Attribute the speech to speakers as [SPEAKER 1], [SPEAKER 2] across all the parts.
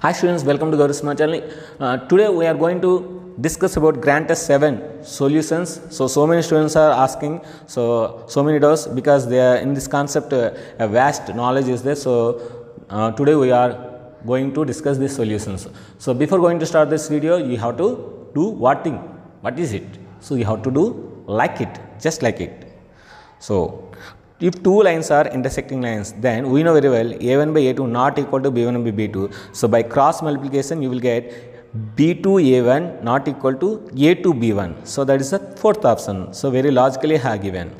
[SPEAKER 1] Hi students, welcome to Gowri Smart channel. Uh, today we are going to discuss about Grand Test 7 solutions. So, so many students are asking, so, so many doubts because they are in this concept uh, a vast knowledge is there. So, uh, today we are going to discuss these solutions. So, before going to start this video, you have to do what thing? What is it? So, you have to do like it, just like it. So, if two lines are intersecting lines, then we know very well a1 by a2 not equal to b1 by b2. So, by cross multiplication, you will get b2 a1 not equal to a2 b1. So, that is the fourth option. So, very logically have given.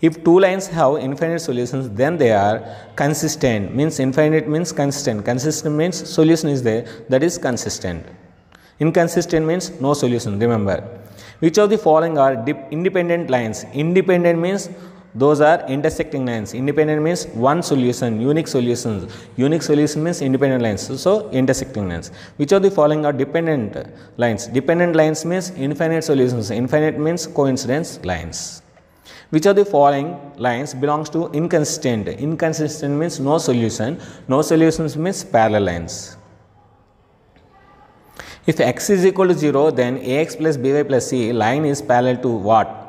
[SPEAKER 1] If two lines have infinite solutions, then they are consistent. Means infinite means consistent. Consistent means solution is there. That is consistent. Inconsistent means no solution. Remember. Which of the following are independent lines? Independent means those are intersecting lines. Independent means one solution unique solutions. Unique solution means independent lines. So, so, intersecting lines. Which of the following are dependent lines? Dependent lines means infinite solutions. Infinite means coincidence lines. Which of the following lines belongs to inconsistent? Inconsistent means no solution. No solutions means parallel lines. If x is equal to 0 then ax plus by plus c line is parallel to what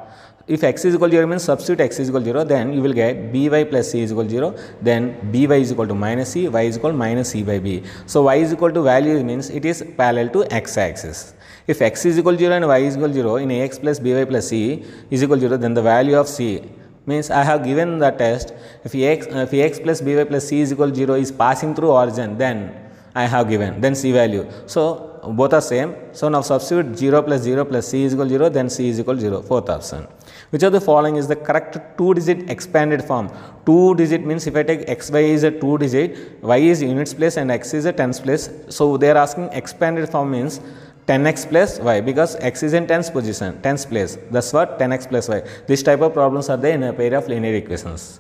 [SPEAKER 1] if x is equal to 0 means substitute x is equal to 0 then you will get by plus c is equal to 0 then by is equal to minus c y is equal to minus c by b. So, y is equal to value means it is parallel to x axis. If x is equal to 0 and y is equal to 0 in ax plus by plus c is equal to 0 then the value of c means I have given the test if x, if x plus by plus c is equal to 0 is passing through origin then I have given then c value. So, both are same. So, now substitute 0 plus 0 plus c is equal to 0 then c is equal to 0 fourth option. Which of the following is the correct 2 digit expanded form? 2 digit means if I take xy is a 2 digit, y is units place and x is a tens place. So, they are asking expanded form means 10x plus y because x is in tens position, tens place. That's what 10x plus y. This type of problems are there in a pair of linear equations.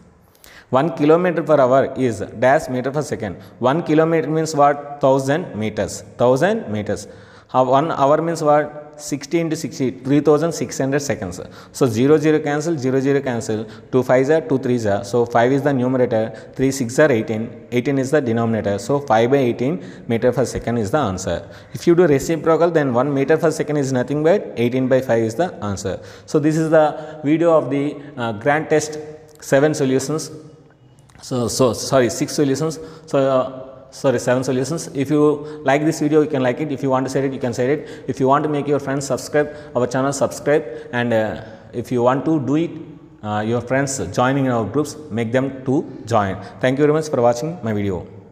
[SPEAKER 1] 1 kilometer per hour is dash meter per second. 1 kilometer means what? 1000 meters. 1000 meters. 1 hour means what? 60 into 60, 3600 seconds. So 0 0 cancel, 0 0 cancel, 2 5s are 2 3s are. So 5 is the numerator, 3 6 are 18, 18 is the denominator. So 5 by 18 meter per second is the answer. If you do reciprocal then 1 meter per second is nothing but 18 by 5 is the answer. So this is the video of the uh, Grand test 7 solutions. So, so sorry 6 solutions. So uh, sorry 7 solutions. If you like this video you can like it. If you want to share it you can share it. If you want to make your friends subscribe our channel subscribe. And uh, if you want to do it uh, your friends joining in our groups make them to join. Thank you very much for watching my video